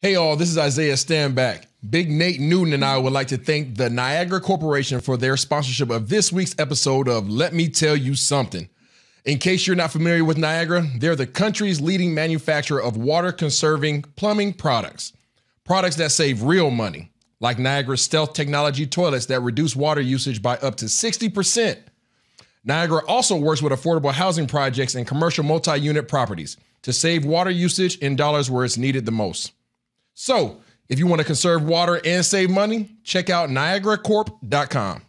Hey, all, this is Isaiah Stanback. Big Nate Newton and I would like to thank the Niagara Corporation for their sponsorship of this week's episode of Let Me Tell You Something. In case you're not familiar with Niagara, they're the country's leading manufacturer of water conserving plumbing products. Products that save real money, like Niagara's stealth technology toilets that reduce water usage by up to 60%. Niagara also works with affordable housing projects and commercial multi unit properties to save water usage in dollars where it's needed the most. So, if you want to conserve water and save money, check out niagaracorp.com.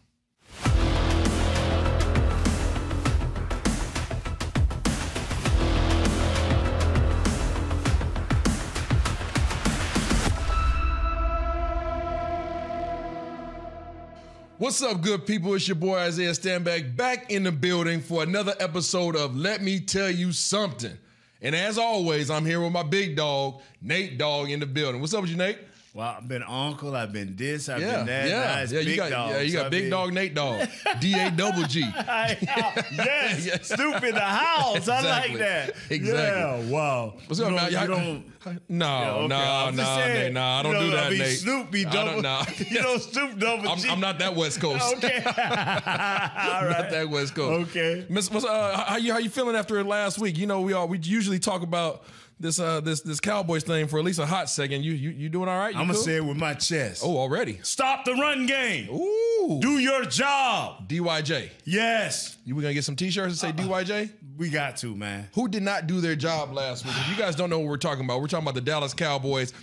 What's up, good people? It's your boy Isaiah Stanback back in the building for another episode of Let Me Tell You Something. And as always, I'm here with my big dog, Nate Dog, in the building. What's up with you, Nate? Well, I've been uncle, I've been this, I've Yeah, been that. yeah, it's yeah. You big got, dog. yeah, you So got I big mean- dog, Nate Dog, D A double G. yes, Yeah. Snoop in the house. I like that. Exactly. Yeah, wow. What's up, man? You Y'all- don't, No, no, no, no, I don't you do that, I mean, Nate. Snoop be double. don't- nah. you know, Snoop double I'm, G. I'm not that West Coast. Okay. All Not that West Coast. Okay. Miss, what's, uh, how you how you feeling after last week? You know, we all we usually talk about this uh this this Cowboys thing for at least a hot second. You you you doing all right? You I'm gonna cool? say it with my chest. Oh, already. Stop the run game. Ooh. Do your job. DYJ. Yes. You we gonna get some T-shirts and say DYJ? We got to, man. Who did not do their job last week? If you guys don't know what we're talking about, we're talking about the Dallas Cowboys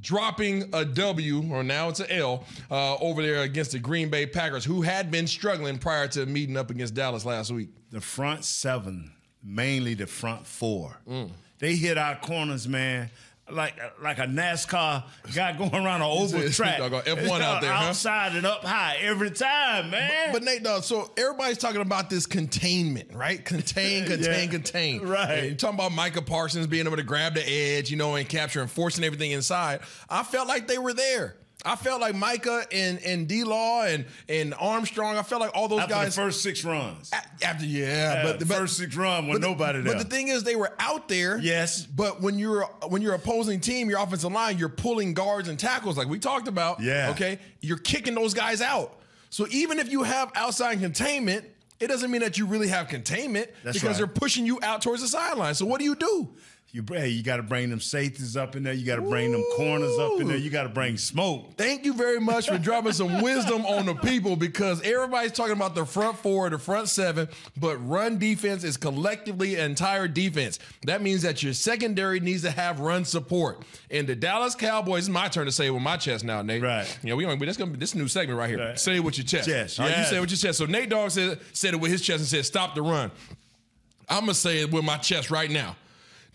dropping a W, or now it's an L, uh, over there against the Green Bay Packers, who had been struggling prior to meeting up against Dallas last week. the front seven, mainly the front four. Mm. They hit our corners, man. Like like a NASCAR guy going around an oval track. doggone F1 out there, huh? Outside and up high every time, man. But Nate, dog, so everybody's talking about this containment, right? Contain, contain, Yeah. contain. Right. And you're talking about Micah Parsons being able to grab the edge, you know, and capture and forcing everything inside. I felt like they were there. I felt like Micah and and D Law and and Armstrong. I felt like all those After guys the first six runs. A- after yeah, Yeah, but the first six run the- nobody there. But the thing is, they were out there. Yes. But when you're when you're opposing team, your offensive line, you're pulling guards and tackles like we talked about. Yeah. Okay. You're kicking those guys out. So even if you have outside containment, it doesn't mean that you really have containment That's because right. they're pushing you out towards the sideline. So what do you do? You, hey, you got to bring them safeties up in there. You got to bring them corners up in there. You got to bring smoke. Thank you very much for dropping some wisdom on the people because everybody's talking about the front four, the front seven, but run defense is collectively an entire defense. That means that your secondary needs to have run support. And the Dallas Cowboys, it's my turn to say it with my chest now, Nate. Right. You know, we this gonna be this new segment right here. Right. Say it with your chest. Chest, All right, you yes. say it with your chest. So Nate Dogg said said it with his chest and said, stop the run. I'm gonna say it with my chest right now.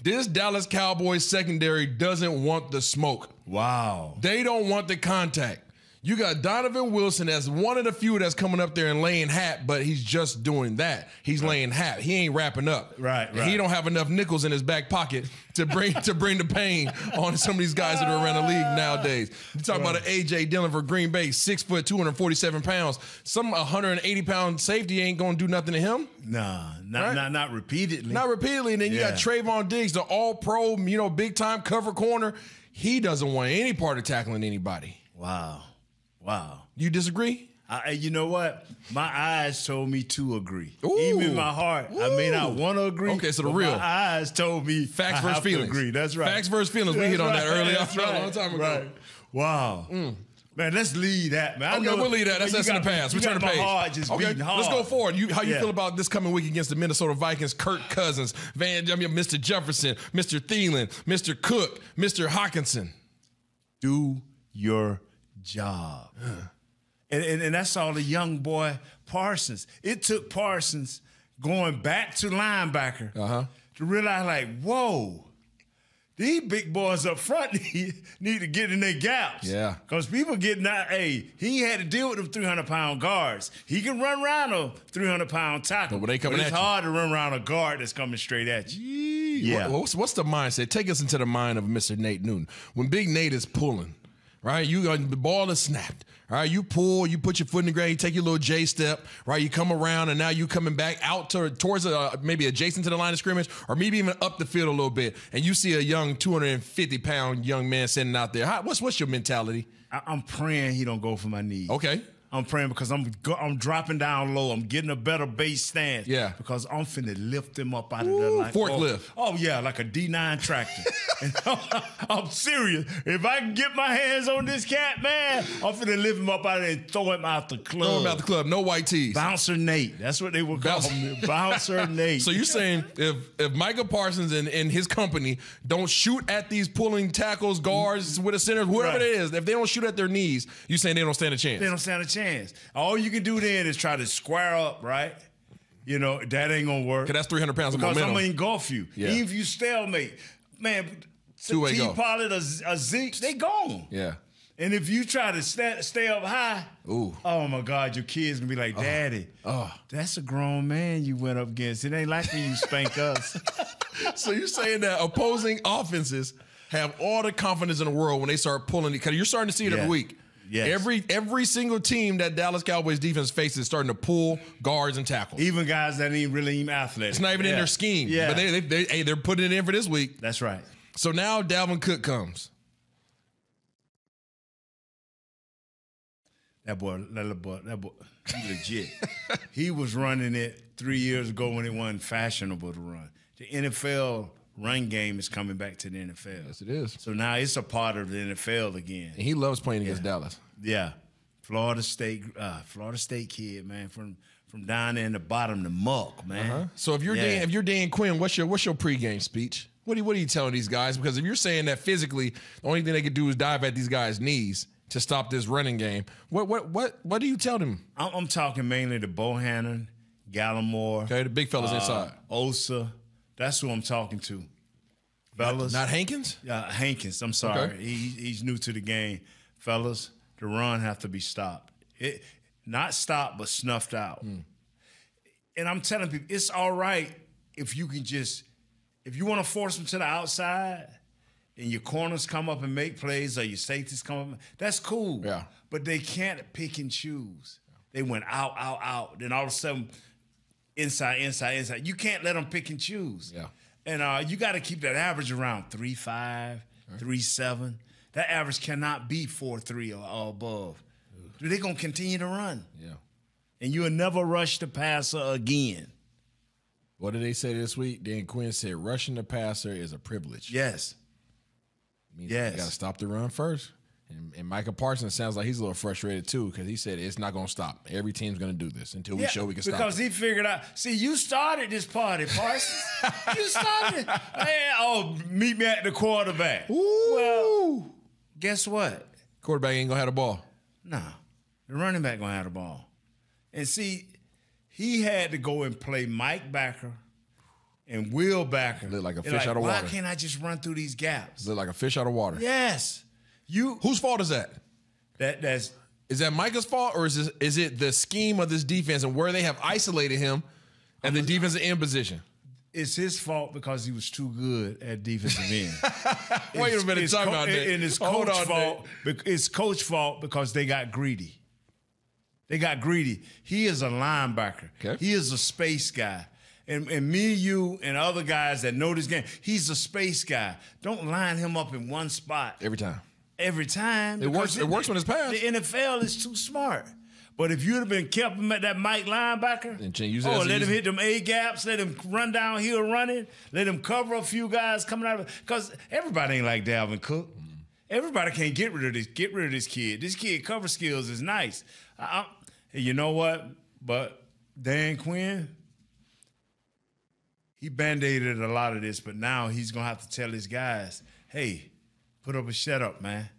This Dallas Cowboys secondary doesn't want the smoke. Wow. They don't want the contact. You got Donovan Wilson as one of the few that's coming up there and laying hat, but he's just doing that. He's laying hat. He ain't wrapping up. Right, right. He don't have enough nickels in his back pocket to bring to bring the pain on some of these guys that are around the league nowadays. You talking about an AJ Dillon for Green Bay, six foot, 247 pounds. Some 180 pound safety ain't gonna do nothing to him. Nah, not Right. not not repeatedly. Not repeatedly. And then you got Yeah. Trevon Diggs, the all pro, you know, big time cover corner. He doesn't want any part of tackling anybody. wow. Wow. You disagree? I, you know what? My eyes told me to agree. Ooh. Even my heart, I may not want to agree. Okay, so the real. my eyes told me Facts I versus feelings. agree. That's right. Facts versus feelings. We hit on that earlier. That's a right. long time ago. Right. Wow. Mm. Man, let's leave that, man. I Okay, know- we'll leave that. That's, that's in the past. We turn got the page. heart just okay, hard. let's go forward. You, how you Yeah. feel about this coming week against the Minnesota Vikings? Kirk Cousins, Van, I mean, Mr. Jefferson, Mr. Thielen, Mr. Cook, Mr. Hockenson. do your job. And, and, and that's all the young boy Parsons. It took Parsons going back to linebacker Uh-huh. to realize, like, whoa, these big boys up front need, need to get in their gaps. Yeah. Because people getting out, hey, he had to deal with them 300 pound guards. He can run around a 300 pound tackle. But when they coming it's at you- hard to run around a guard that's coming straight at you. Yeah. What- what's, what's the mindset? Take us into the mind of Mr. Nate Newton. When Big Nate is pulling, right? You got the ball is snapped. All right, you pull, you put your foot in the ground, you take your little J step, right? You come around, and now you coming back out to, towards uh, maybe adjacent to the line of scrimmage, or maybe even up the field a little bit, and you see a young 250 pound young man sitting out there. How, what's what's your mentality? I, I'm praying he don't go for my knee. Okay. I'm praying because I'm go, I'm dropping down low. I'm getting a better base stance. Yeah. Because I'm finna lift him up out of there like oh, forklift. Oh, oh, yeah, like a D9 tractor. I'm, I'm serious. If I can get my hands on this cat, man, I'm finna lift him up out of there and throw him out the club. Throw him out the club. No white tees. Bouncer Nate. That's what they would call Bouncer- him. Bouncer Nate. So you're saying if if Micah Parsons and, and his company don't shoot at these pulling tackles, guards, with a center, whoever Right. it is, if they don't shoot at their knees, you saying they don't stand a chance? they don't stand a chance. All you can do then is try to square up, right? You know, that ain't gonna work. Cause that's 300 pounds of Because I'm gonna engulf you. Yeah. Even if you stalemate, man, Two-way T go. Pollard or, or Zeke, they gone. yeah. And if you try to stay, stay up high, Ooh. oh my God, your kids gonna be like, oh. Daddy, oh. that's a grown man you went up against. It ain't like when you spank us. So you're saying that opposing offenses have all the confidence in the world when they start pulling it because you're starting to see it Yeah. every week. Yes. Every every single team that Dallas Cowboys defense faces is starting to pull guards and tackles. even guys that ain't really even athletic. It's not even in their scheme. Yeah, But they, they, they, hey, they're putting it in for this week. that's right. So now Dalvin Cook comes. That boy, that little boy, that boy, he legit. he was running it three years ago when it wasn't fashionable to run. The NFL run game is coming back to the NFL. Yes, it is. So now it's a part of the NFL again. And he loves playing against Dallas. Yeah, Florida State, uh, Florida State kid, man, from from down there in the bottom, the muck, man. So if you're Yeah. Dan, if you're Dan Quinn, what's your what's your pregame speech? What are you, what are you telling these guys? Because if you're saying that physically, the only thing they could do is dive at these guys' knees to stop this running game. What what what what do you tell them? I'm, I'm talking mainly to Bohannon, Gallimore, Okay, the big fellas uh, inside. Osa. That's who I'm talking to. Fellas, Not Hankins. uh, Hankins. I'm sorry, Okay. he, he's new to the game. Fellas, the run have to be stopped. It not stopped, but snuffed out. Hmm. And I'm telling people, it's all right if you can just, if you want to force them to the outside, and your corners come up and make plays, or your safeties come up, that's cool. Yeah. But they can't pick and choose. They went out, out, out. Then all of a sudden, inside, inside, inside. You can't let them pick and choose. Yeah. And uh, you got to keep that average around three five, three seven. That average cannot be four three or, or above. They're gonna continue to run, Yeah. and you'll never rush the passer again. What did they say this week? Dan Quinn said rushing the passer is a privilege. Yes, means yes. you got to stop the run first. And, and Micah Parsons sounds like he's a little frustrated too because he said it's not going to stop. Every team's going to do this until we show we can stop. because it. he figured out. See, you started this party, Parsons. you started. Man, oh, meet me at the quarterback. Ooh. Well, guess what? Quarterback ain't gonna have the ball. Nah, the running back gonna have the ball. And see, he had to go and play Mike Backer and Will Backer. Look like a fish out of water. why can't I just run through these gaps? Look like a fish out of water. Yes, you. Whose fault is that? That that's Is that Micah's fault or is this, is it the scheme of this defense and where they have isolated him and the defense in position? it's his fault because he was too good at defensive end. Wait a It's- minute, it's time co- out there. And it's Hold coach on, fault. It's coach fault because they got greedy. They got greedy. He is a linebacker. Okay. He is a space guy. And, and me, you, and other guys that know this game, he's a space guy. Don't line him up in one spot Every time. Every time. It works- because it works when it's passed. The NFL is too smart. But if you'd have been kept him at that Mike linebacker, And use it oh, let him hit them A gaps, let him run downhill running, let him cover a few guys coming out of because everybody ain't like Dalvin Cook. Mm-hmm. Everybody can't get rid of this. Get rid of this kid. This kid cover skills is nice. I, I, you know what? But Dan Quinn, he band-aided a lot of this, but now he's gonna have to tell his guys, hey, put up a shut up, man.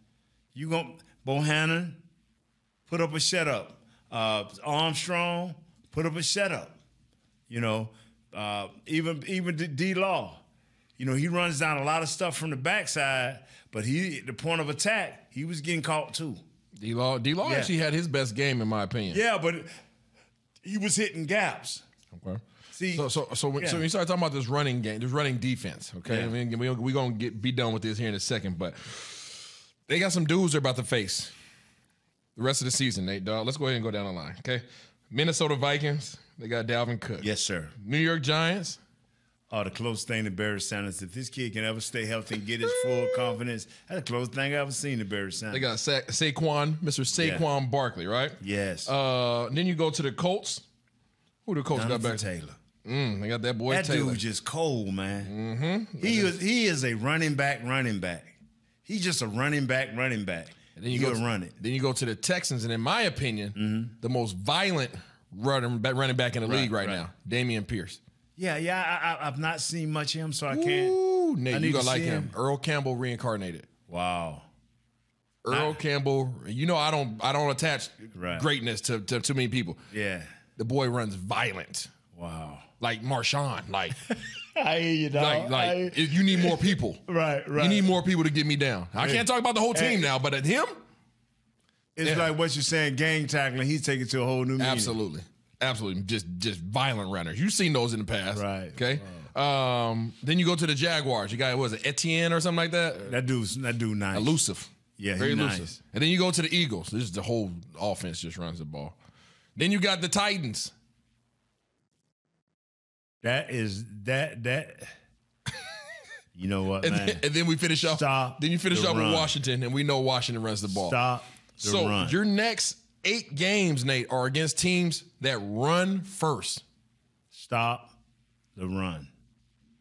You gonna Bohannon, put up a shut up. Uh, Armstrong, put up a shut up. You know, uh, even even D Law, you know, he runs down a lot of stuff from the backside, but he the point of attack, he was getting caught too. D Law D Law Yeah. actually had his best game in my opinion. Yeah, but he was hitting gaps. Okay. See, So so so when, so yeah. when you start talking about this running game, this running defense, okay? Yeah. I mean, we we gonna get be done with this here in a second, but they got some dudes they're about to face the rest of the season, Nate, dog. Let's go ahead and go down the line, okay? Minnesota Vikings, they got Dalvin Cook. Yes, sir. New York Giants, Oh, the closest thing to Barry Sanders. If this kid can ever stay healthy and get his full confidence, that's the closest thing I've ever seen to Barry Sanders. they got Sa- Saquon, Mr. Saquon Barkley, right? yes. Uh, then you go to the Colts. Who the Colts Jonathan got back? Taylor. Mm, they got that boy That Taylor. dude just cold, man. Mm-hmm. He is he is a running back, running back. He's just a running back, running back. And then you He'll go to, run it. Then you go to the Texans, and in my opinion, the most violent running back, running back in the league right, right. now, Dameon Pierce. Yeah, yeah. I, I, I've not seen much of him, so I can't. Ooh, I Nate, need you to gonna like him. him. Earl Campbell reincarnated. Wow. Earl Campbell. You know I don't I don't attach Right. greatness to, to too many people. Yeah. The boy runs violent, Wow. like Marshawn. Like I hear you, dog. like like if you need more people. right, right. You need more people to get me down. I can't talk about the whole team Hey. now, but at him, it's yeah. like what you're saying, gang tackling. He's taking to a whole new meaning. Absolutely. Absolutely. Just just violent runners. You've seen those in the past. Right. Okay. Um, then you go to the Jaguars. You got what was it Etienne or something like that? That dude's that dude nice. Elusive. Yeah, Very elusive. nice. And then you go to the Eagles. This is the whole offense just runs the ball. Then you got the Titans. That is that that. You know what, And man? then, and then we finish off. Stop then you finish the off with. Washington, and we know Washington runs the ball. Stop the so run. your next eight games, Nate, are against teams that run first. Stop the run.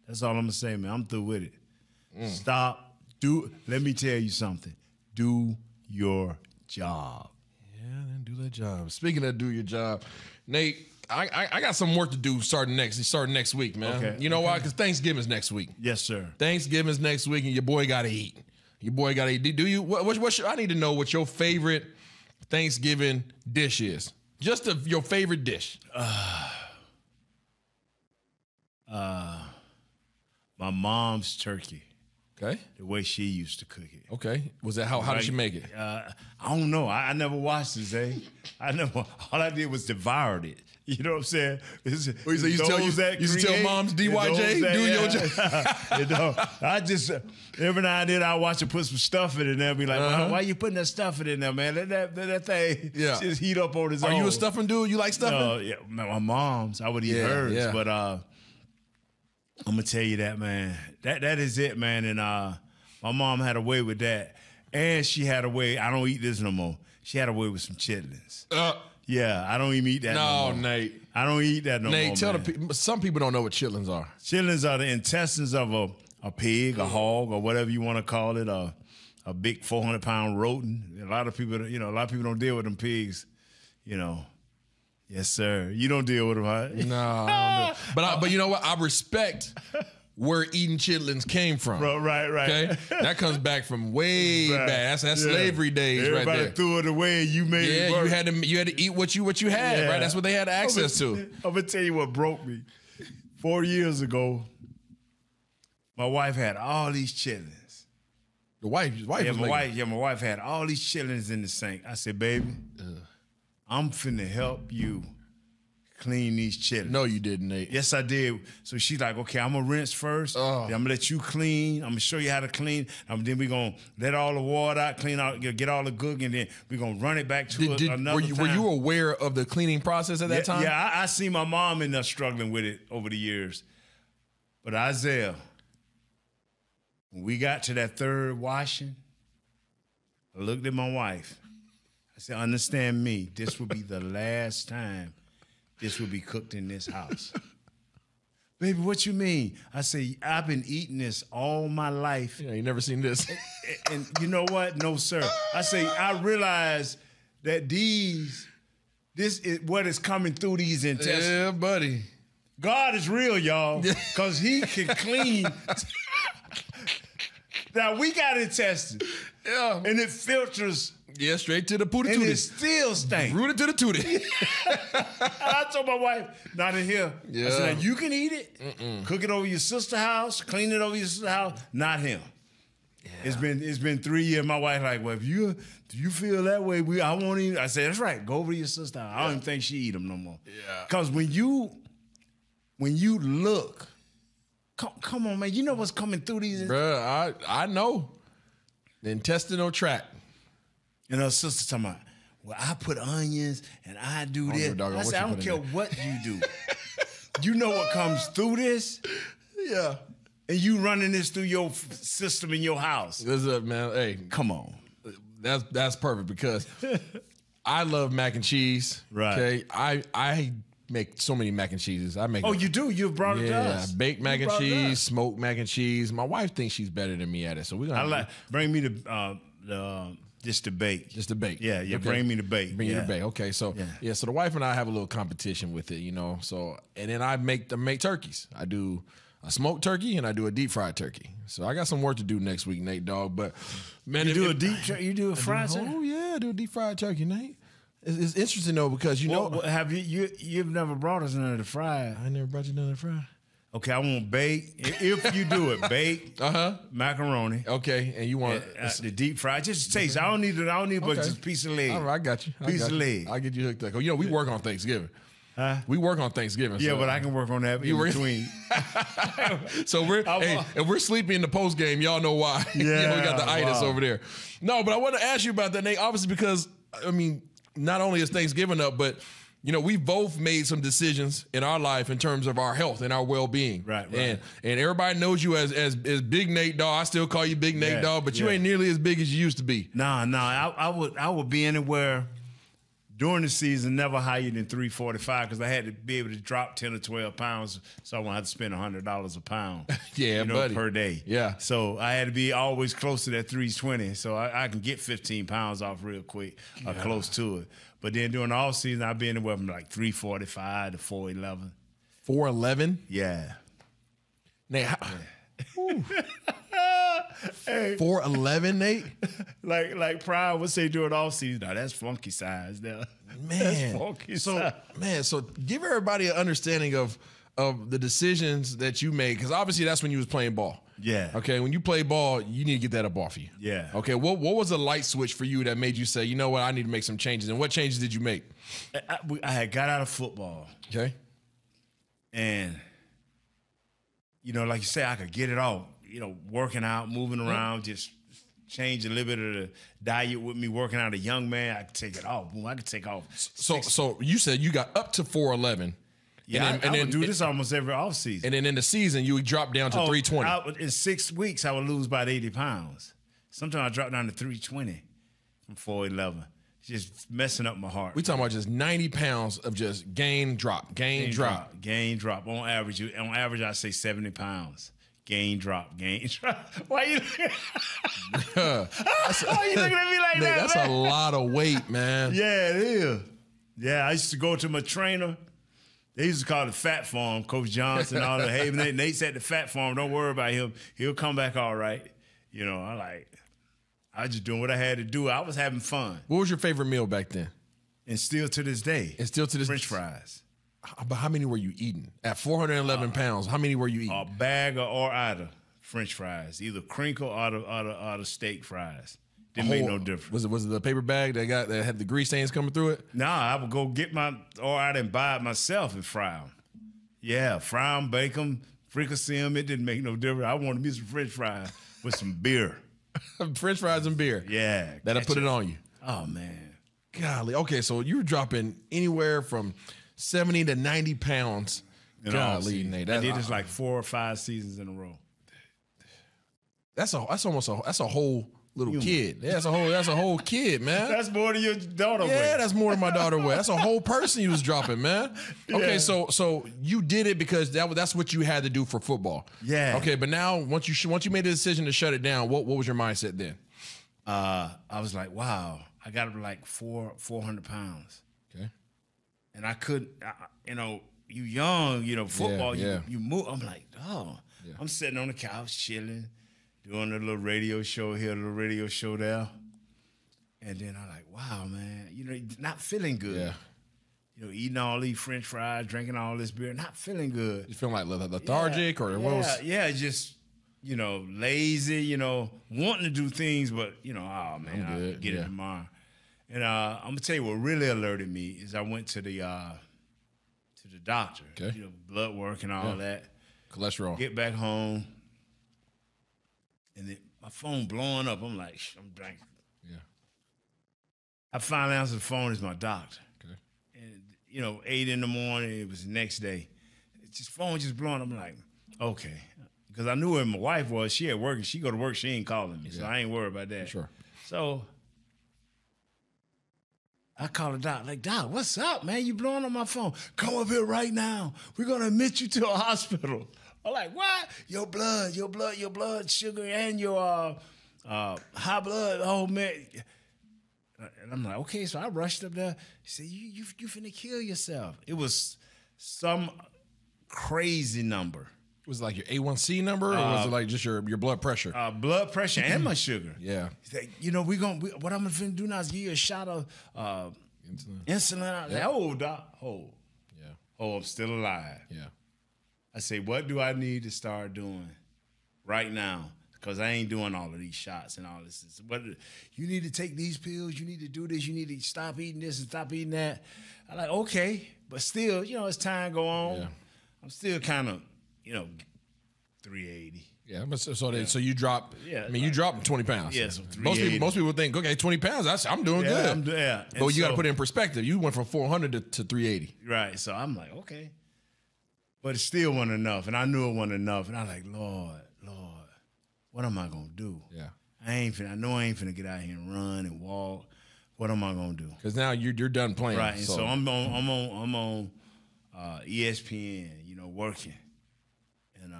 That's all I'm gonna say, man. I'm through with it. Mm. Stop. Do. Let me tell you something. Do your job. Do that job. Speaking of do your job, Nate, I, I, I got some work to do starting next starting next week, man. Okay, You know why? Because Thanksgiving's next week. Yes, sir. Thanksgiving's next week, and your boy got to eat. Your boy got to eat. Do you? What, what, what should, I need to know what your favorite Thanksgiving dish is. Just a, your favorite dish. Ah. Ah. My mom's turkey, Okay. the way she used to cook it. Okay. Was that how? How did she make it? Uh, I don't know. I, I never watched it, Zay. I never. All I did was devoured it. You know what I'm saying? It's, Oh, you say you tell- you- that you tell moms, DYJ, that- do your yeah. you know, I just uh, every now and then I watch her put some stuff in it, and they'll be like, Uh-huh. why, "Why you putting that stuff in there, man? Let that let that thing Yeah. just heat up on its Are own." you a stuffing dude? You like stuffing? Uh, yeah, my, my mom's. I would eat Yeah, hers, yeah. but uh, I'm gonna tell you that, man. That that is it, man. And uh, my mom had a way with that, and she had a way. I don't eat this no more. She had a way with some chitlins. Uh, Yeah, I don't even eat that. No, no. Nate. I don't eat that no Nate, more. Nate, tell man. the people. Some people don't know what chitlins are. chitlins are the intestines of a a pig, a hog, or whatever you want to call it. A a big 400 pound rodent. A lot of people, you know, a lot of people don't deal with them pigs. You know. Yes, sir. You don't deal with them, huh? No, I but I, but you know what? I respect where eating chitlins came from. Bro, right, right. Okay, that comes back from way Right. back. That's that's Yeah. slavery days Everybody right there. threw it away. You made it Yeah, you had to you had to eat what you what you had, Yeah. right? That's what they had access I'm to. gonna, I'm gonna tell you what broke me. Four years ago, my wife had all these chitlins. The wife, his wife Yeah, was my wife, yeah, my wife had all these chitlins in the sink. I said, baby, I'm finna help you clean these chitlins. No, you didn't, Nate. Yes, I did. So she's like, okay, I'm gonna rinse first. Oh. Then I'm gonna let you clean. I'm gonna show you how to clean. Um, then we're gonna let all the water out, clean out, get all the gook, and then we're gonna run it back to Did, a- did, another were, you, were you aware of the cleaning process at that yeah, time? Yeah, I, I see my mom in there struggling with it over the years. But Isaiah, when we got to that third washing, I looked at my wife. I said, understand me, this will be the last time this will be cooked in this house. Baby, what you mean? I say, I've been eating this all my life. Yeah, you never seen this. And you know what? No, sir. I say, I realize that these, this is what is coming through these intestines. yeah, buddy. God is real, y'all, because He can clean. now we got intestines, Yeah. and it filters, Yeah, straight to the pootie and it still stinks. Rooted to the tootie. I told my wife, not in here. I said, now you can eat it, cook it over your sister's house, clean it over your sister's house, not him. It's been it's been three years. My wife like, well, if you do you feel that way, we I won't even. I said, that's right. Go over to your sister. house. I don't even think she eat them no more. Yeah. Cause when you when you look, come, come on, man. You know what's coming through these. Bruh, I I know. The intestinal tract. And her sister talking about, well, I put onions and I do don't this. I said, I don't care in there." what you do. you know what comes through this? Yeah. And you running this through your system in your house. What's up, man? Hey, Come on. that's that's perfect because I love mac and cheese. Right. Okay. I I make so many mac and cheeses. I make Oh, you do? You've brought it to yeah, us. baked mac and brought it to cheese, smoked mac and cheese. My wife thinks she's better than me at it, so we're gonna I like bring me the uh, the uh, just the bake. just the bake. Yeah, yeah, Okay. bring me the bait. Bring you yeah. the bake. Okay, so yeah. Yeah. so the wife and I have a little competition with it, you know. So and then I make the make turkeys. I do a smoked turkey and I do a deep fried turkey. So I got some work to do next week, Nate dog. But man, You if- do a deep you do a fried turkey? Oh yeah, I do a deep fried turkey, Nate. It's, it's interesting though because you know Well, well, have you you you've never brought us none of the fried? I never brought you none of the fried. Okay, I want bake. If you do it, bake Uh huh. macaroni. Okay, and you want Uh, the deep fried, just taste. I don't need it. I don't need but just a piece of leg. All right, I got you. I Piece got of leg. I'll get you hooked up. You know, we work on Thanksgiving. Huh? We work on Thanksgiving. Yeah, so- but I can work on that You in were- between. So we're I hey, if we're sleepy in the post game, y'all know why. you know, we got the Yeah, itis wow. over there. No, but I want to ask you about that, Nate. Obviously, because I mean, not only is Thanksgiving up, but you know, we've both made some decisions in our life in terms of our health and our well being. Right, right. And and everybody knows you as as as Big Nate Dog. I still call you Big Nate Yeah, Dog, but you ain't nearly as big as you used to be. Nah, nah. I, I would I would be anywhere during the season, never higher than three forty five because I had to be able to drop ten or twelve pounds, so I won't have to spend hundred dollars a pound. Yeah, you know, buddy. per day. Yeah. So I had to be always close to that three twenty, so I, I can get fifteen pounds off real quick, or close to it. But then during the off season, I'd be anywhere from like three forty five to four eleven. Four eleven. Yeah. Nate. Four eleven, Nate. Like like Prime would say during off season, now that's funky size now. Man, That's funky so size. man, so give everybody an understanding of of the decisions that you made because obviously that's when you was playing ball. Yeah. Okay. When you play ball, you need to get that up off you. Yeah. Okay. What What was the light switch for you that made you say, you know what, I need to make some changes? And what changes did you make? I, I- had got out of football. Okay. And, you know, like you say, I could get it off, you know, working out, moving around, just change a little bit of the diet with me, working out a young man, I could take it off. Boom, I could take off. So so you said you got up to four eleven. Yeah, and then, I, and would then do this almost every offseason. and then in the season you would drop down to oh, three twenty. I In six weeks, I would lose about 80 pounds. Sometimes I drop down to 320 from 411. Just messing up my heart. We talking about just ninety pounds of just gain drop, gain, gain drop. drop, gain drop. On average, you- on average, I say 70 pounds. Gain drop, gain drop. Why you? Why you looking at me like that? that's man? a lot of weight, man. Yeah, it is. Yeah, I used to go to my trainer. They used to call it Fat Farm, Coach Johnson, all the hey, Nate, Nate's at the Fat Farm. Don't worry about him. He'll come back all right. You know, I like, I was just doing what I had to do. I was having fun, What was your favorite meal back then? and still to this day, And still to this French fries, But how many were you eating at 411 uh, pounds? How many were you eating? a bag or, or either French fries, either crinkle or the, or the, or the steak fries. Make Whole- no difference. Was it was it the paper bag that got that had the grease stains coming through it? Nah, I would go get my or I didn't buy it myself and fry them. Yeah, fry them, bake them, fricassee them. It didn't make no difference. I wanted me some French fries with some beer. French fries and beer. Yeah, That'll put it on you. Oh man, Golly. Okay, so you're dropping anywhere from 70 to 90 pounds. In Golly. Nate. I That's, did this like four or five seasons in a row. that's a that's almost a that's a whole little kid. Yeah, that's a whole that's a whole kid, man. That's more than your daughter. Yeah, weight. that's more than my daughter weigh. That's a whole person you was dropping, man. Okay, Yeah. so so you did it because that was that's what you had to do for football. Yeah. Okay, but now once you sh- once you made the decision to shut it down, what what was your mindset then? uh, I was like, wow, I got up to like four four hundred pounds, Okay. and I couldn't. I, I- you know, you young, you know, football. yeah. You, you move. I'm like, oh, I'm sitting on the couch chilling, doing a little radio show here, a little radio show there, and then I'm like, wow, man, you know, not feeling good. Yeah. You know, eating all these French fries, drinking all this beer, not feeling good. You feeling like leth- lethargic or yeah, what was? yeah, just you know, lazy, you know, wanting to do things, but you know, oh man, I'll get yeah. it tomorrow. And uh, I'm gonna tell you what really alerted me is I went to the uh, to the doctor, Okay. you know, blood work and all Yeah. that. Cholesterol. Get back home, and then my phone blowing up. I'm like, I'm drinking. Yeah. I finally answered the phone. It's my doctor. Okay. And you know, eight in the morning. It was the next day. It's just phone just blowing. I'm like, okay, because I knew where my wife was. She at work and she go to work. She ain't calling me, so I ain't worried about that. Sure. So I call the doc, like, Doc, what's up, man? You blowing on my phone. Come up here right now. We're gonna admit you to a hospital. I'm like, what? Your blood, your blood, your blood sugar, and your uh, uh, high blood. Oh man. And I'm like, okay, so I rushed up there. He said, you you you finna kill yourself. It was some crazy number. Was it like your A1C number, or was it like just your, your blood pressure? Uh, blood pressure and my sugar. yeah. Like, you know, we gonna we, what I'm gonna do now is give you a shot of uh, Insulin. insulin. Was like, oh, doc, oh, Yeah. oh, I'm still alive. Yeah. I say, what do I need to start doing right now? Because I ain't doing all of these shots and all this. What you need to take these pills. You need to do this. You need to stop eating this and stop eating that. I'm like, okay, but still, you know, as time go on, Yeah. I'm still kind of, you know, 380. Yeah, but so so, they, so you drop. Yeah, I mean, you dropped twenty pounds. Yeah, so most people most people think, okay, twenty pounds. That's I'm doing Yeah, good. I'm, yeah. but And you got to put it in perspective. You went from four hundred to, to three eighty. Right. So I'm like, okay. But it still wasn't enough. And I knew it wasn't enough. And I like, Lord, Lord, what am I gonna do? Yeah, I ain't finna, I know I ain't finna get out here and run and walk. What am I gonna do? because now you're you're done playing. Right. And so, I'm on I'm on I'm on uh, ESPN, you know, working. And uh,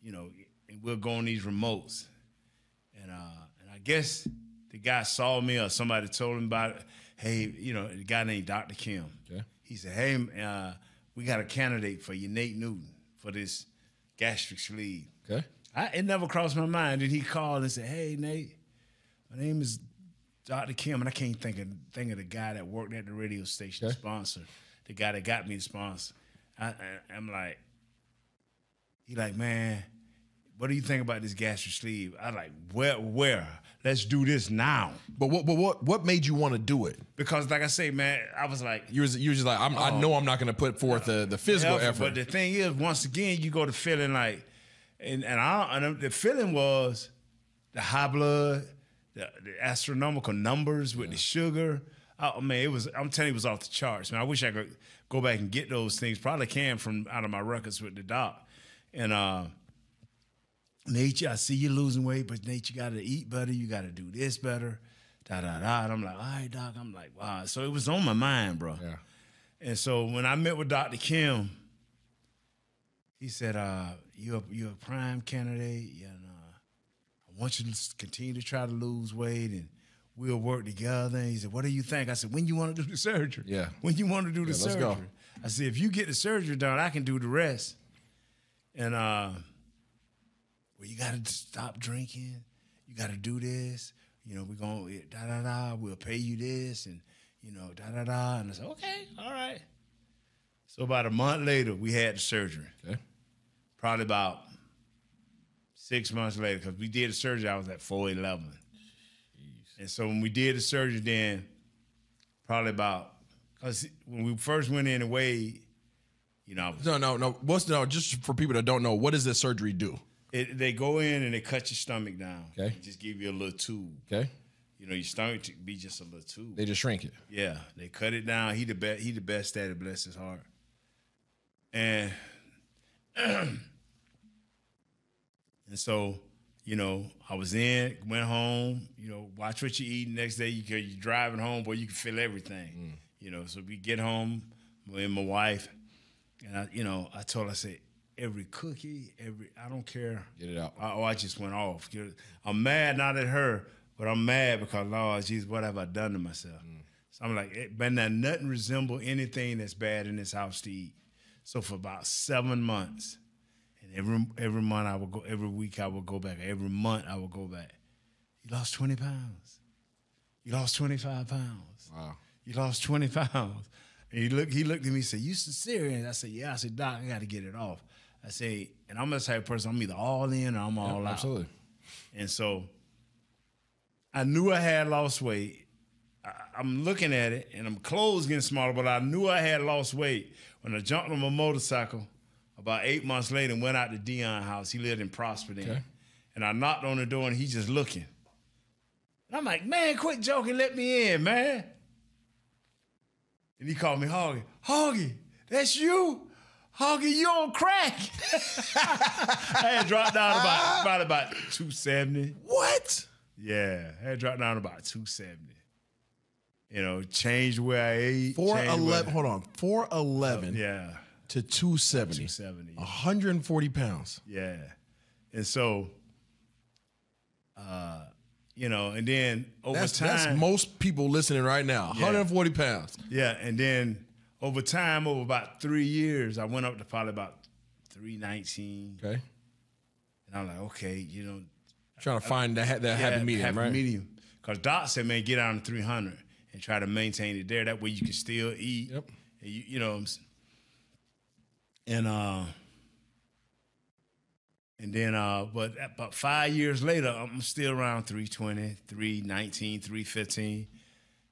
you know, and we'll go on these remotes. And uh and I guess the guy saw me or somebody told him about it. Hey, you know, the guy named Dr. Kim. Okay. He said, Hey, uh, we got a candidate for you, Nate Newton, for this gastric sleeve. okay. I, it never crossed my mind. Did he call and say, "Hey, Nate, my name is Dr. Kim," and I can't think of think of the guy that worked at the radio station, the Okay. sponsor, the guy that got me the sponsor. I, I, I'm like, he like, man, what do you think about this gastric sleeve? I like, where, where? Let's do this now. But what but what what made you want to do it? Because, like I say, man, I was like, You was you was just like I'm, I know I'm not going to put forth the the physical effort. But the thing is, once again, you go to feeling like, and and I and the feeling was the high blood, the, the astronomical numbers with the sugar. Oh man, it was. I'm telling you, it was off the charts. Man, I wish I could go back and get those things. Probably can from out of my records with the doc. And uh, Nate, I see you losing weight, but Nate, you got to eat better. You got to do this better. Da da da. And I'm like, all right, doc. I'm like, wow. So it was on my mind, bro. yeah. And so when I met with Dr. Kim, he said, uh, you're, you're a prime candidate, and uh, I want you to continue to try to lose weight, and we'll work together. And he said, what do you think? I said, when you want to do the surgery? Yeah. When you want to do the Yeah, let's surgery? go. I said, if you get the surgery done, I can do the rest. And uh, well, you got to stop drinking. You got to do this. You know, we're going to eh, da da da. We'll pay you this, and you know, da da da. And I said, okay, all right. So about a month later, we had the surgery. Okay. Probably about six months later, because we did the surgery. I was at four eleven. And so when we did the surgery, then probably about because when we first went in and weighed, you know, I was No, no, no. What's no? Just for people that don't know, what does this surgery do? It, they go in and they cut your stomach down. Okay. They just give you a little tube. Okay. You know, your stomach to be just a little tube. They just shrink it. yeah, they cut it down. He the best. He the best at it. Bless his heart. And and so, you know, I was in, went home. You know, watch what you eat. Next day, you can, you're driving home, boy, you can feel everything. Mm. You know, so we get home, me and my wife, and I, you know, I told her, I said, every cookie, every I don't care. Get it out. I, oh, I just went off. I'm mad not at her, but I'm mad because Lord Jesus, what have I done to myself? Mm. So I'm like, it better not nothing resemble anything that's bad in this house to eat. So for about seven months, and every every month I would go, every week I would go back, every month I would go back. You lost 20 pounds. You lost 25 pounds. Wow. You lost 20 pounds. And he looked, he looked at me and said, You sincere? And I said, Yeah. I said, Doc, I got to get it off. I say, and I'm the type of person, I'm either all in or I'm all out. Absolutely. And so I knew I had lost weight. I, I'm looking at it and I'm clothes getting smaller, but I knew I had lost weight when I jumped on my motorcycle about eight months later and went out to Deion house. He lived in Prosper then. Okay. and I knocked on the door, and he's just looking. And I'm like, man, quit joking, let me in, man. And he called me Hoggy. Hoggy, that's you? Hoggy, you on crack. I had dropped down about, about, about 270. What? Yeah, I had dropped down about 270. You know, changed where I ate. Four changed where- eleven. Hold on. Four eleven Yeah, to two seventy. 270. hundred and forty pounds. Yeah. And so, uh, you know, and then over That's, time, that's most people listening right now. Yeah. 140 pounds. yeah, and then over time, over about three years, I went up to probably about three nineteen, Okay. and I'm like, okay, you know, Trying to find that ha- that happy yeah, medium, happy right? medium. Because Doc said, man, get down to three hundred and try to maintain it there. That way you can still eat. Yep. And you, you know, what I'm s- and uh, and then uh, but about five years later, I'm still around 320, 319, 315.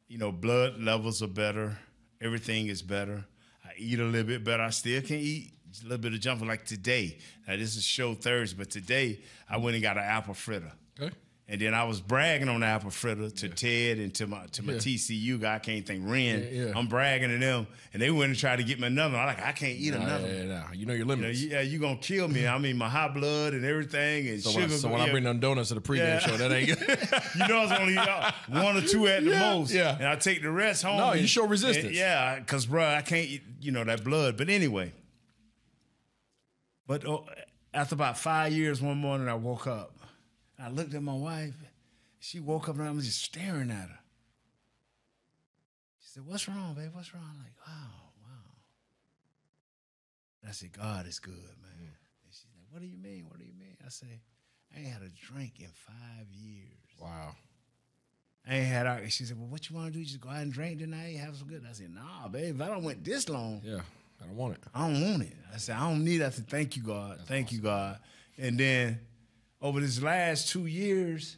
You know, blood levels are better. Everything is better. I eat a little bit better. I still can eat a little bit of junk like today. Now this is show Thursday, but today I went and got an apple fritter. And then I was bragging on the apple fritter to Ted and to my to my Yeah. TCU guy. I can't think Ren. Yeah, yeah. I'm bragging to them, and they went and tried to get me another. one. I'm like, I can't eat another. yeah, yeah. You know your You know, limits. yeah, you gonna kill me. I mean, my high blood and everything, and so sugar. when, I, so when I bring them donuts to the pregame Yeah. show, that ain't good. you know, it's only uh, one or two at the Yeah, most. yeah. And I take the rest home. No, you show resistance. and yeah, because bro, I can't eat, you know, that blood. But anyway. But uh, after about five years, one morning I woke up. I looked at my wife. She woke up and I was just staring at her. She said, "What's wrong, babe? What's wrong?" I'm like, "Wow, wow." And I said, "God is good, man." Mm. And she's like, "What do you mean? What do you mean?" I said, "I ain't had a drink in five years." wow. I ain't had out. She said, "Well, what you want to do? Just go out and drink tonight, have some good." I said, "Nah, babe. If I don't went this long, Yeah. I don't want it. I don't want it." I said, "I don't need that." I said, "Thank you, God. Thank you, God." And then over this last two years,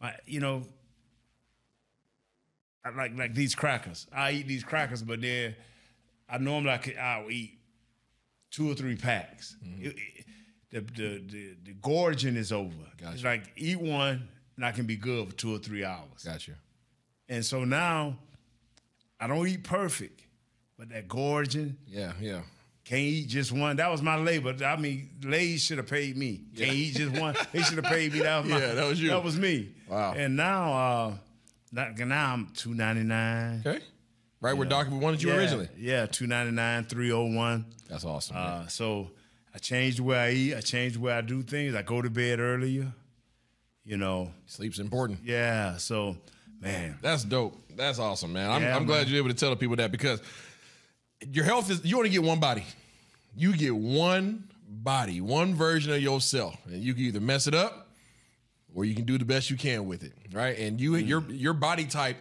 I, you know, I like like these crackers. I eat these crackers, but then I normally I could, I'll eat two or three packs. Mm-hmm. It- it- the, the the the gorging is over. Gotcha. It's like eat one and I can be good for two or three hours. Gotcha. And so now I don't eat perfect, but that gorging, Yeah, yeah. Can't eat just one. That was my labor. I mean, Lay's should have paid me. Can't eat just one. They should have paid me. That was my, Yeah, that was you. That was me. Wow. And now, uh, now I'm two ninety nine. Okay. Right where Doc wanted you yeah, originally. Yeah, two ninety nine, three oh one. That's awesome. Uh, so I changed the way I eat. I changed the way I do things. I go to bed earlier. You know, Sleep's important. yeah. So, man, That's dope. That's awesome, man. I'm, Yeah, I'm glad you're able to tell the people that because your health is you only get one body. You get one body, one version of yourself, and you can either mess it up or you can do the best you can with it, right? And you your mm. your body type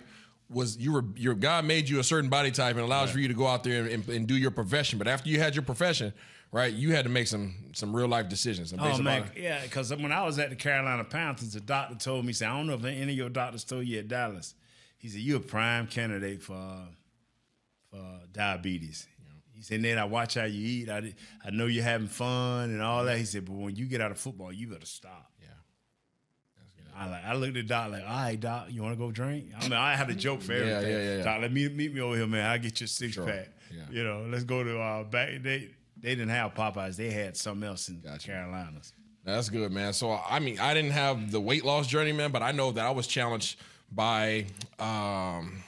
was you were your God made you a certain body type and allows for you to go out there and, and do your profession. But after you had your profession, right, you had to make some some real life decisions. And Oh man, yeah. Because when I was at the Carolina Panthers, the doctor told me, "Say I don't know if any of your doctors told you at Dallas." He said, "You're a prime candidate for uh, uh, diabetes." He said, "Nate, I watch how you eat. I I know you're having fun and all that." He said, "But when you get out of football, you better stop." Yeah. I like I looked at Doc like, all right, Doc, you want to go drink? I mean, I had a joke for everything. yeah, yeah, yeah. Doc, let me meet me over here, man. I'll get you a six Sure. pack. Yeah. You know, let's go to uh back they they didn't have Popeyes, they had something else in Gotcha. Carolinas. That's good, man. So I mean, I didn't have the weight loss journey, man, but I know that I was challenged by um,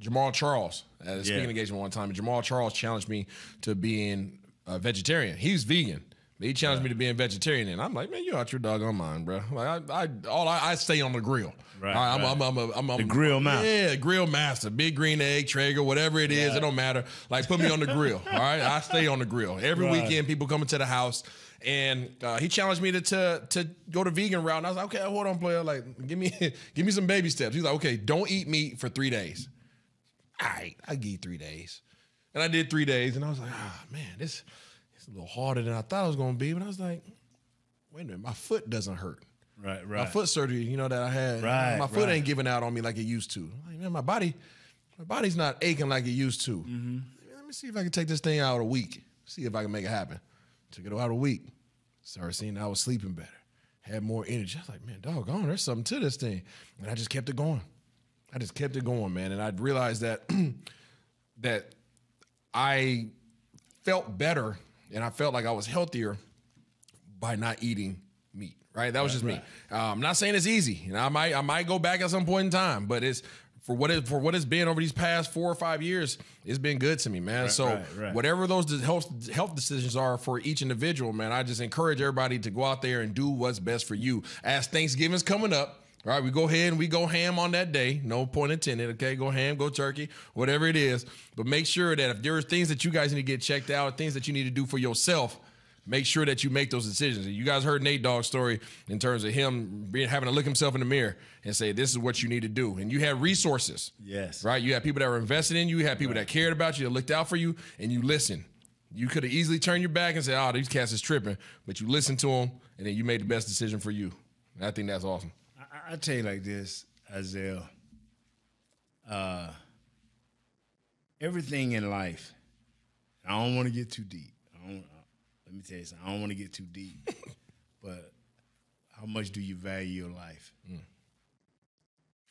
Jamaal Charles at a speaking Yeah. engagement one time. And Jamaal Charles challenged me to being a vegetarian. He's vegan. He challenged me to being vegetarian, and I'm like, man, you're out your doggone mine, bro. Like, I, I all I, I stay on the grill. Right, I, am right. I'm, I'm, I'm, I'm, I'm The grill master. Yeah, grill master. Big green egg, Traeger, whatever it is, Yeah. it don't matter. Like, put me on the grill. All right, I stay on the grill every Right. weekend. People coming to the house, and uh, he challenged me to, to to go the vegan route. And I was like, okay, hold on, player. Like, give me give me some baby steps. He's like, okay, don't eat meat for three days. All right, I give you three days, and I did three days, and I was like, ah, man, this it's a little harder than I thought it was gonna be. But I was like, wait a minute, my foot doesn't hurt. Right, right. My foot surgery, you know, that I had. Right, My foot right. ain't giving out on me like it used to. Like, man, my body, my body's not aching like it used to. Mm-hmm. Let me see if I can take this thing out a week. See if I can make it happen. Took it out a week. Started seeing I was sleeping better. had more energy. I was like, man, doggone, there's something to this thing. And I just kept it going. I just kept it going, man. And I realized that that I felt better and I felt like I was healthier by not eating meat. Right. That was just me. Uh, I'm not saying it's easy. And I might I might go back at some point in time, but it's for what it for what it's been over these past four or five years, it's been good to me, man. so right, right. whatever those health health decisions are for each individual, man, I just encourage everybody to go out there and do what's best for you. As Thanksgiving's coming up, all right, we go ahead and we go ham on that day. No point intended. Okay, go ham, go turkey, whatever it is. But make sure that if there are things that you guys need to get checked out, things that you need to do for yourself, make sure that you make those decisions. You guys heard Nate Dogg's story in terms of him being having to look himself in the mirror and say, "This is what you need to do." And you had resources. Yes. Right. You had people that were invested in you. You had people that cared about you, that looked out for you, and you listened. You could have easily turned your back and said, "Oh, these cats is tripping," but you listened to them, and then you made the best decision for you. And I think that's awesome. I, tell you like this, Isaiah. Uh, everything in life. I don't want to get too deep. I don't. Uh, let me tell you something. I don't want to get too deep, but how much do you value your life?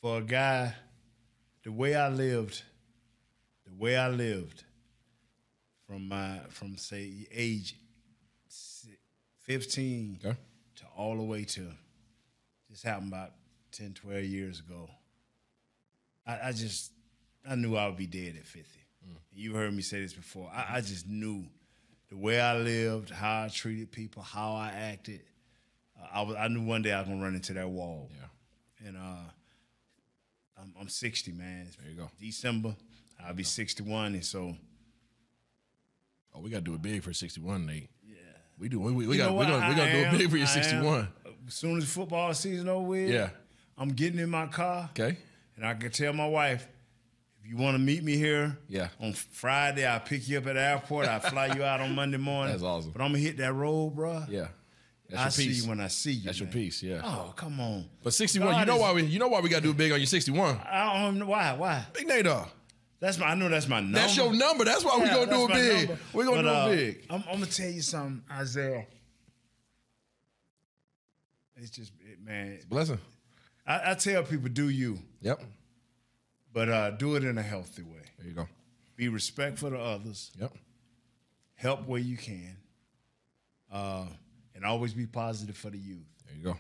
For a guy, the way I lived, the way I lived, from my from say age fifteen Okay. to all the way to this happened about 10, 12 years ago. I, I just, I knew I would be dead at 50. You've heard me say this before. I, I just knew the way I lived, how I treated people, how I acted. Uh, I, was, I knew one day I was going to run into that wall. Yeah. And uh, I'm, I'm 60, man. It's There you go. December, I'll be 61. And so, Oh, we got to do it big for 61, Nate. Yeah. We do we, we, we got we're gonna, we're gonna do it big for your I am. 61. As soon as football season over with, Yeah. I'm getting in my car. Okay. And I can tell my wife, if you want to meet me here Yeah. on Friday, I'll pick you up at the airport. I'll fly you out on Monday morning. That's awesome. But I'm to hit that road, bro. Yeah. That's I your see you when I see you. That's your piece. Yeah. Oh, come on. But 61, God you know is- why we you know why we got to do big on your 61. I don't know why. Why? Big Nate dog. That's my. I know that's my number. That's your number. That's why we Yeah, gonna do it big. number. We're gonna But, uh, do it big. I'm, I'm gonna tell you something, Isaiah. It's just, it, man. It's blessing. I, I tell people, do you, Yep. but uh, do it in a healthy way. There you go. Be respectful to others. Yep. help where you can, uh, and always be positive for the youth. There you go.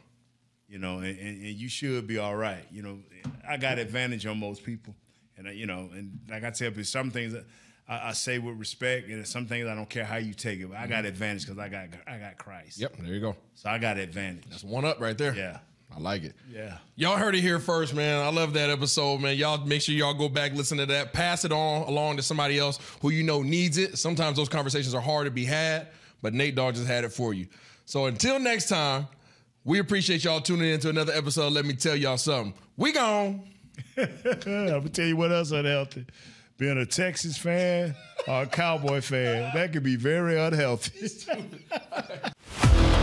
You know, and, and, and you should be all right. You know, I got advantage on most people, and uh, you know, and like I tell people, some things that I, I say with respect, and some things I don't care how you take it. But I got advantage because I got I got Christ. Yep. There you go. So I got advantage. That's one up right there. Yeah. I like it. Yeah. Y'all heard it here first, man. I love that episode, man. Y'all make sure y'all go back, listen to that, pass it on along to somebody else who you know needs it. Sometimes those conversations are hard to be had, but Nate Dogg just had it for you. So until next time, we appreciate y'all tuning in to another episode. Let me tell y'all something. We gone. I'm gonna tell you what else unhealthy. Being a Texas fan or a Cowboy fan, that could be very unhealthy.